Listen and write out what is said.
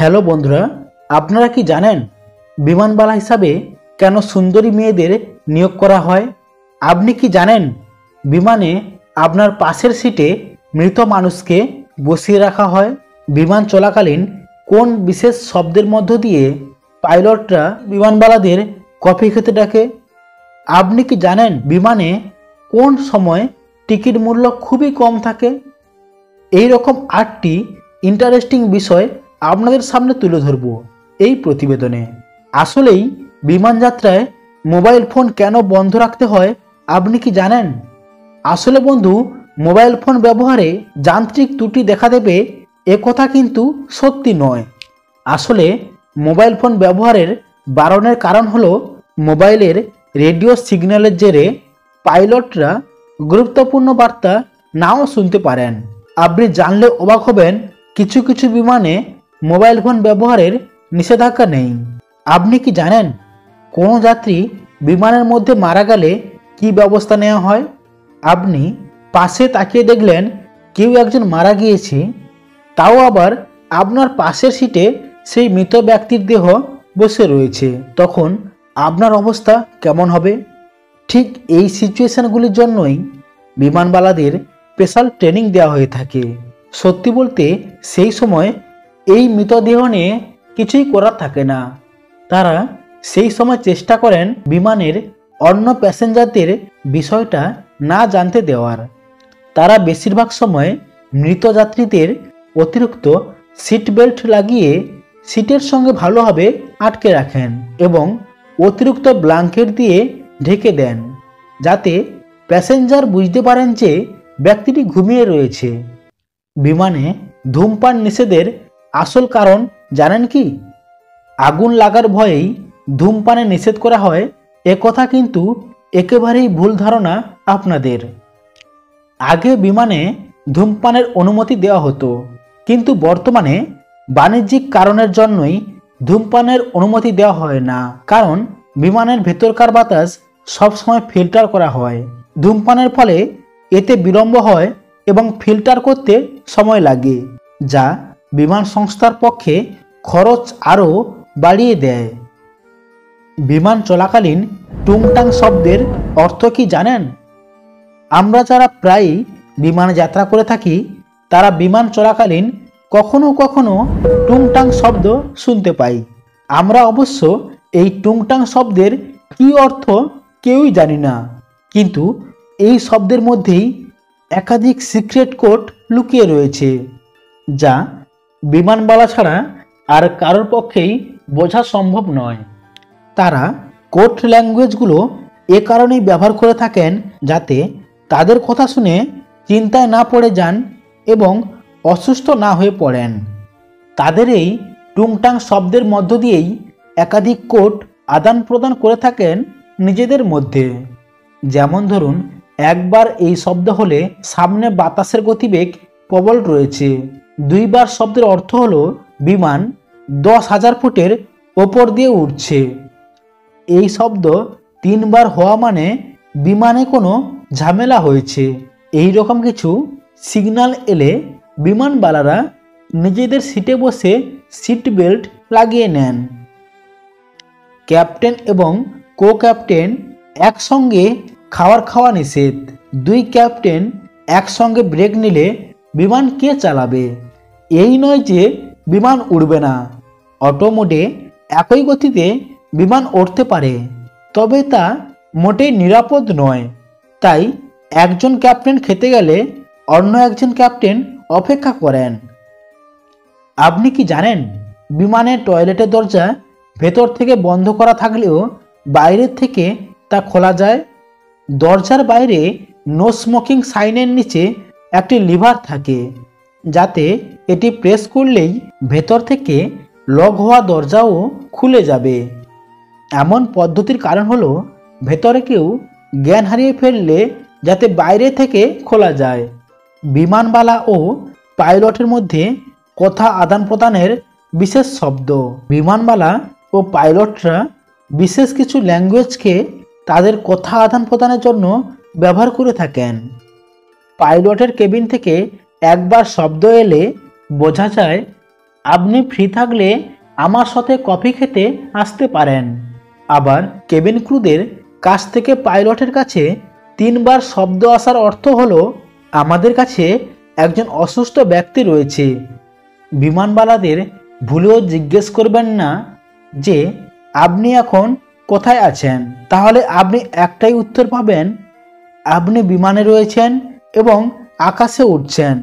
Hello বন্ধুরা, আপনারা কি জানেন বিমানবালা হিসাবে কেন সুন্দরী মেয়েদের নিয়োগ করা হয়? আপনি কি জানেন বিমানে আপনার পাশের সিটে মৃত মানুষকে বসিয়ে রাখা হয়? বিমান চলাকালীন কোন বিশেষ শব্দের মধ্য দিয়ে পাইলটরা বিমানবালাদের কফি খেতে ডাকে? আপনি কি জানেন বিমানে কোন সময় টিকিট মূল্য খুবই কম থাকে? এই রকম আটটি ইন্টারেস্টিং বিষয় আপনাদের সামনে তুলে ধরব এই প্রতিবেদনে। আসলেই বিমান যাত্রায় মোবাইল ফোন কেন বন্ধ রাখতে হয়, আপনি কি জানেন? আসলে বন্ধু, মোবাইল ফোন ব্যবহারে যান্ত্রিক ত্রুটি দেখা দেবে এ কথা কিন্তু সত্যি নয়। আসলে মোবাইল ফোন ব্যবহারের বারণের কারণ হলো মোবাইলের রেডিও সিগন্যালের জেরে পাইলটরা গুরুত্বপূর্ণ বার্তা নাও শুনতে পারেন। আপনি জানলে অবাক হবেন, কিছু কিছু বিমানে মোবাইল ফোন ব্যবহারের নিষেধাজ্ঞা নেই। আপনি কি জানেন কোনো যাত্রী বিমানের মধ্যে মারা গেলে কি ব্যবস্থা নেওয়া হয়? আপনি পাশে তাকিয়ে দেখলেন কেউ একজন মারা গিয়েছে, তাও আবার আপনার পাশের সিটে সেই মৃত ব্যক্তির দেহ বসে রয়েছে। তখন আপনার অবস্থা কেমন হবে? ঠিক এই সিচুয়েশনগুলির জন্যই বিমানবালাদের স্পেশাল ট্রেনিং দেওয়া হয়ে থাকে। সত্যি বলতে সেই সময় এই মৃতদেহ নিয়ে কিছুই করার থাকে না। তারা সেই সময় চেষ্টা করেন বিমানের অন্য প্যাসেঞ্জারদের বিষয়টা না জানতে দেওয়ার। তারা বেশিরভাগ সময় মৃত যাত্রীদের অতিরিক্ত সিট বেল্ট লাগিয়ে সিটের সঙ্গে ভালোভাবে আটকে রাখেন এবং অতিরিক্ত ব্ল্যাঙ্কেট দিয়ে ঢেকে দেন, যাতে প্যাসেঞ্জার বুঝতে পারেন যে ব্যক্তিটি ঘুমিয়ে রয়েছে। বিমানে ধূমপান নিষেধের আসল কারণ জানেন কি? আগুন লাগার ভয়েই ধূমপানে নিষেধ করা হয়, এ কথা কিন্তু একেবারেই ভুল ধারণা আপনাদের। আগে বিমানে ধূমপানের অনুমতি দেওয়া হতো, কিন্তু বর্তমানে বাণিজ্যিক কারণের জন্যই ধূমপানের অনুমতি দেওয়া হয় না। কারণ বিমানের ভেতরকার বাতাস সবসময় ফিল্টার করা হয়। ধূমপানের ফলে এতে বিলম্ব হয় এবং ফিল্টার করতে সময় লাগে, যা বিমান সংস্থার পক্ষে খরচ আরও বাড়িয়ে দেয়। বিমান চলাকালীন টুংটাং শব্দের অর্থ কি জানেন? আমরা যারা প্রায়ই বিমানে যাত্রা করে থাকি, তারা বিমান চলাকালীন কখনো কখনো টুংটাং শব্দ শুনতে পাই। আমরা অবশ্য এই টুংটাং শব্দের কী অর্থ কেউই জানি না। কিন্তু এই শব্দের মধ্যেই একাধিক সিক্রেট কোড লুকিয়ে রয়েছে, যা বিমানবালা ছাড়া আর কারোর পক্ষেই বোঝা সম্ভব নয়। তারা কোড ল্যাঙ্গুয়েজগুলো এ কারণেই ব্যবহার করে থাকেন যাতে তাদের কথা শুনে চিন্তায় না পড়ে যান এবং অসুস্থ না হয়ে পড়েন। তাদের এই টুংটাং শব্দের মধ্য দিয়েই একাধিক কোড আদান প্রদান করে থাকেন নিজেদের মধ্যে। যেমন ধরুন, একবার এই শব্দ হলে সামনে বাতাসের গতিবেগ প্রবল রয়েছে। দুইবার শব্দের অর্থ হলো বিমান দশ হাজার ফুটের ওপর দিয়ে উঠছে এই শব্দ তিনবার হওয়া মানে বিমানে কোনো ঝামেলা হয়েছে। এই রকম কিছু সিগন্যাল এলে বিমানবালারা নিজেদের সিটে বসে সিট বেল্ট লাগিয়ে নেন। ক্যাপ্টেন এবং কো ক্যাপ্টেন একসঙ্গে খাওয়ার খাওয়া নিষেধ। দুই ক্যাপ্টেন একসঙ্গে ব্রেক নিলে বিমান কে চালাবে? এই নয় যে বিমান উড়বে না। অটো মোডে একই গতিতে বিমান উঠতে পারে, তবে তা মোটেই নিরাপদ নয়। তাই একজন ক্যাপ্টেন খেতে গেলে অন্য একজন ক্যাপ্টেন অপেক্ষা করেন। আপনি কি জানেন বিমানের টয়লেটের দরজা ভেতর থেকে বন্ধ করা থাকলেও বাইরের থেকে তা খোলা যায়? দরজার বাইরে নো স্মোকিং সাইনের নিচে একটি লিভার থাকে। যাতে এটি প্রেস করলেই ভেতর থেকে লক হওয়া দরজাও খুলে যাবে। এমন পদ্ধতির কারণ হলো, ভেতরে কেউ জ্ঞান হারিয়ে ফেললে যাতে বাইরে থেকে খোলা যায়। বিমানবালা ও পাইলটের মধ্যে কথা আদান প্রদানের বিশেষ শব্দ। বিমানবালা ও পাইলটরা বিশেষ কিছু ল্যাঙ্গুয়েজকে তাদের কথা আদান প্রদানের জন্য ব্যবহার করে থাকেন। পাইলটের কেবিন থেকে একবার শব্দ এলে বোঝা যায়, আপনি ফ্রি থাকলে আমার সাথে কফি খেতে আসতে পারেন। আবার কেবিন ক্রুদের কাছ থেকে পাইলটের কাছে তিনবার শব্দ আসার অর্থ হলো, আমাদের কাছে একজন অসুস্থ ব্যক্তি রয়েছে। বিমানবালাদের ভুলেও জিজ্ঞেস করবেন না যে, আপনি এখন কোথায় আছেন? তাহলে আপনি একটাই উত্তর পাবেন, আপনি বিমানে রয়েছেন এবং আকাশে উঠছেন।